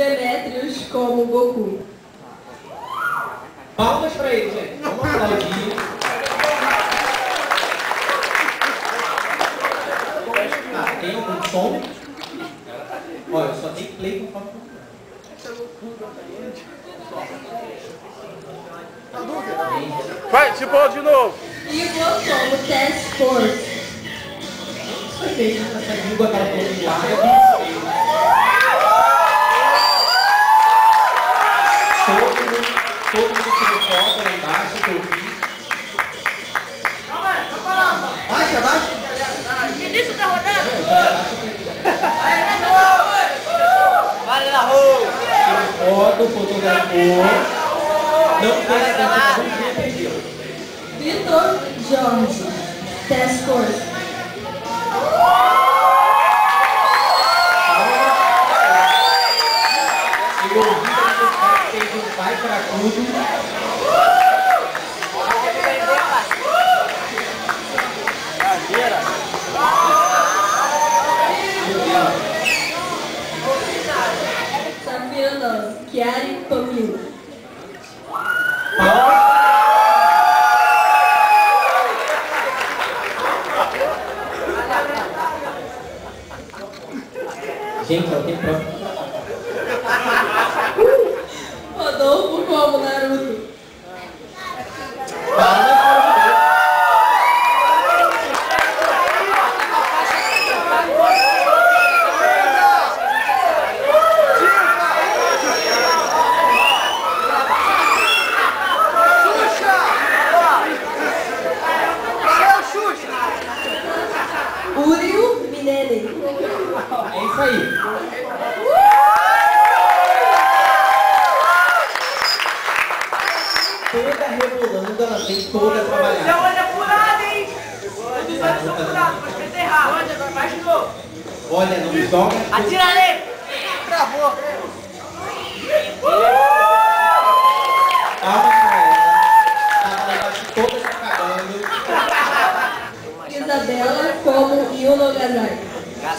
Demetrius como Goku. Palmas pra ele, gente. Vamos aplaudir. Ah, tem algum som? Olha, só tem play com favor. Vai, se pôr de novo. Igor como Task Force. Foi feito essa língua que ela tem de Foto, fotografou. Não fez essa não aprendeu. Vitor Jorge. Ouvi que o um pai para tudo. Gente, alguém pode. Rodolfo como Naruto. Palmas para Uriel Minelli. você. É isso aí. Toda rebolando, ela vem toda trabalhada. olho apurado, hein? Os olhos são apurados, pode. Olha, agora faz de novo. Olha, não me joga. Atira nele. Travou. Palmas pra ela. Embaixo toda se cagando. Isabela como Yuno Gazai. Já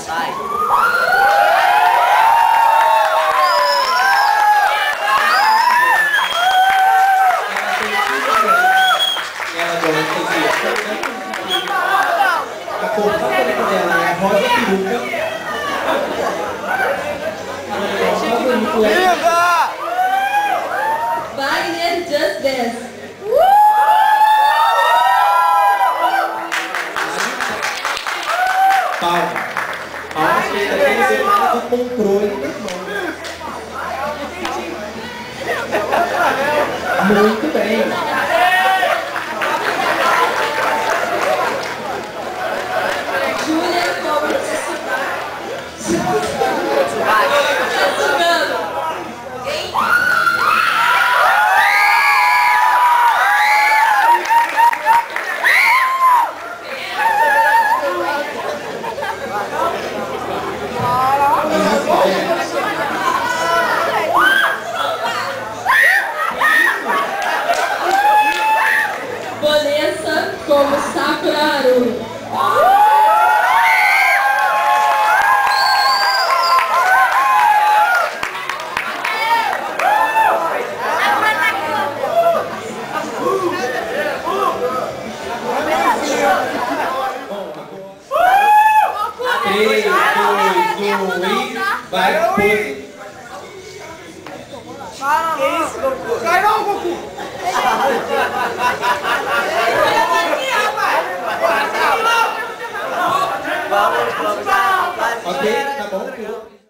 Wagner Just Dance. palma. Palmas que tem semana do controle das mãos. Muito bem. Como Sakura Haru. Três, dois, um e vai pose. Cai não, Goku! Vâng, vâng, vâng. Còn tiếng là bốn trường